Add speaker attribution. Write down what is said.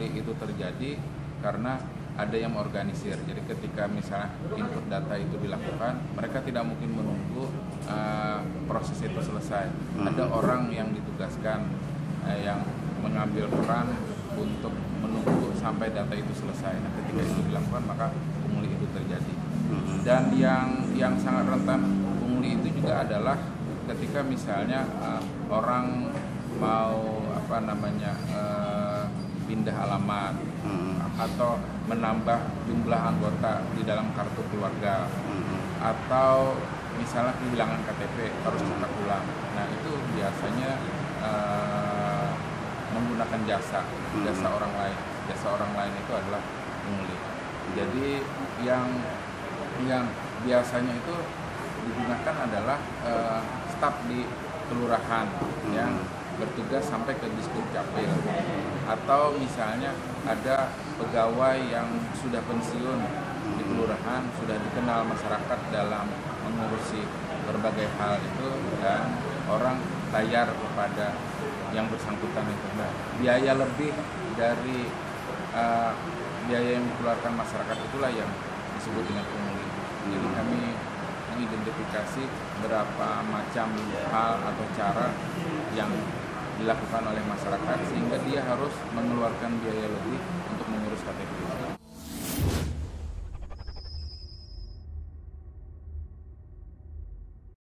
Speaker 1: pungli itu terjadi karena ada yang mengorganisir. Jadi ketika misalnya input data itu dilakukan, mereka tidak mungkin menunggu uh, proses itu selesai. Ada orang yang ditugaskan uh, yang mengambil peran untuk menunggu sampai data itu selesai. Nah, ketika itu dilakukan maka pungli itu terjadi. Dan yang yang sangat rentan pungli itu juga adalah ketika misalnya uh, orang mau apa namanya uh, pindah alamat atau menambah jumlah anggota di dalam kartu keluarga atau misalnya kehilangan KTP harus cetak ulang. Nah itu biasanya uh, menggunakan jasa jasa orang lain. Jasa orang lain itu adalah pungli. Jadi yang yang biasanya itu digunakan adalah uh, staf di kelurahan yang bertugas sampai ke diskup capil. Atau misalnya ada pegawai yang sudah pensiun di kelurahan sudah dikenal masyarakat dalam mengurusi berbagai hal itu dan orang bayar kepada yang bersangkutan itu. Nah, biaya lebih dari uh, biaya yang dikeluarkan masyarakat itulah yang disebut dengan pungli jadi kami mengidentifikasi berapa macam hal atau cara yang dilakukan oleh masyarakat sehingga dia harus mengeluarkan biaya lebih untuk mengurus KTP.